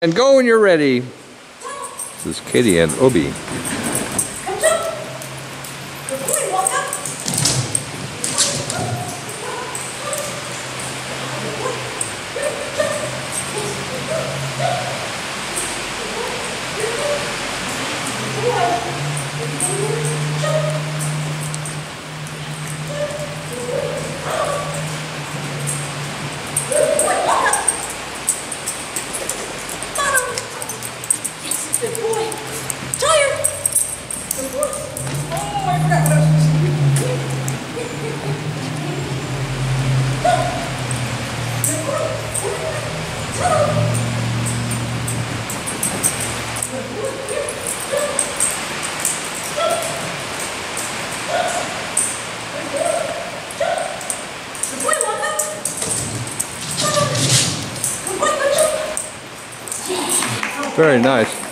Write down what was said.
And go when you're ready. This is Katie and Obi. Very nice.